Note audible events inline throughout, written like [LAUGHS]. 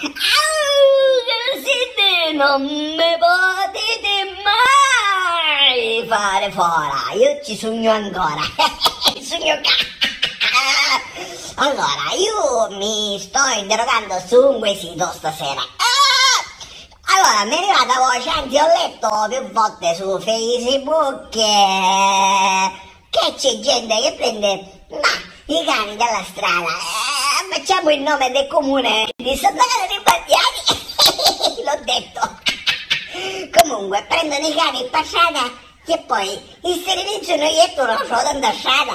Così non mi potete mai fare fuori. Io ci sogno ancora. sogno Allora, io mi sto interrogando su un quesito stasera. Ah! Allora, mi è arrivata voce, anzi ho letto più volte su Facebook che, che c'è gente che prende ma, i cani dalla strada. Eh, facciamo il nome del comune di Sant'Agata dei Bandiani. [LAUGHS] L'ho detto. Comunque, prendono i cani in passata e poi sterilizzano e una sola andasciata.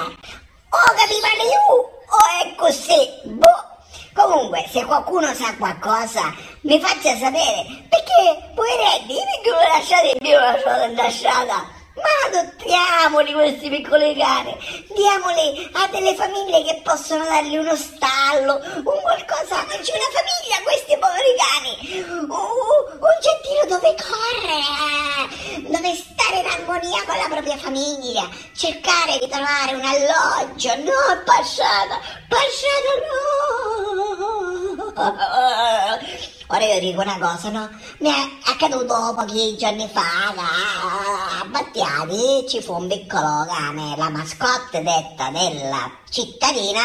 Oh, capivano io! Oh, è così! Boh! Comunque, se qualcuno sa qualcosa, mi faccia sapere, perché poveretti, perché lo lasciate in una sola andasciata? Ma adottiamoli questi piccoli cani, diamoli a delle famiglie che possono dargli uno stallo, un qualcosa, c'è una famiglia questi stare in armonia con la propria famiglia, cercare di trovare un alloggio, no passata, passata no! Ora io dico una cosa, no? Mi è accaduto pochi giorni fa a Battiati, ci fu un piccolo cane, la mascotte detta della cittadina,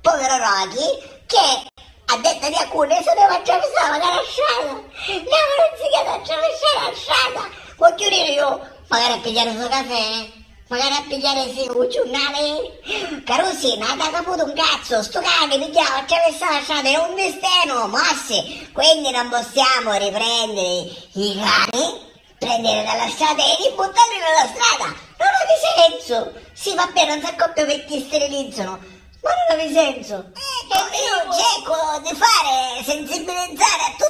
povero Rocky, che a detta di alcuni se ne attraversava la lasciata. Andiamo anziché attraversare la strada, voglio dire io, magari a pigliare il suo caffè magari a pigliare un giornale. Carusi, non ha caputo un cazzo sto cane pigliava attraverso la strada è un destino mossi quindi non possiamo riprendere i cani prendere dalla strada e ributtarli nella strada. Non ha senso. Sì va bene non si accoppia perché sterilizzano. Ma non ha senso. Eh, io cerco di fare sensibilizzare a tutti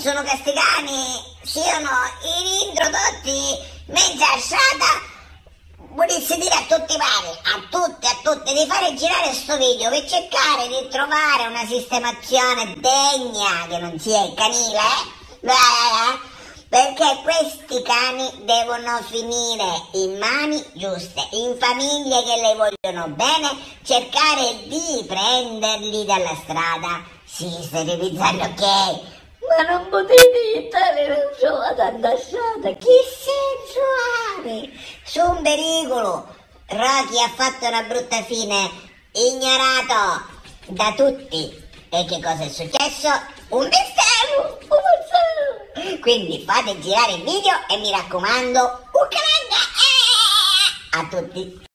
che questi cani siano introdotti mezza asciata volessi dire a tutti i vari, a tutti, a tutti, di fare girare questo video per cercare di trovare una sistemazione degna che non sia il canile, eh? perché questi cani devono finire in mani giuste, in famiglie che le vogliono bene, cercare di prenderli dalla strada, sì, sterilizzarli ok, ma non potete stare in sola andasciata, che senso ha? Su un pericolo, Rocky ha fatto una brutta fine, ignorato da tutti. E che cosa è successo? Un mistero! Un mistero! Quindi fate girare il video e mi raccomando, un calanga! Eh! A tutti!